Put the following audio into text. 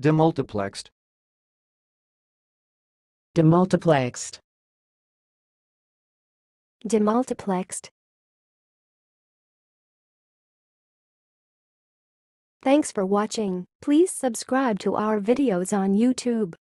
Demultiplexed. demultiplexed, Demultiplexed. Thanks for watching. Please subscribe to our videos on YouTube.